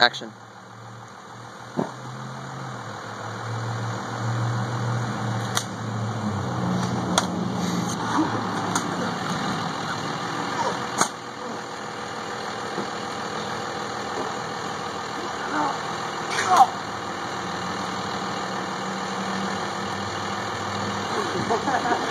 Action.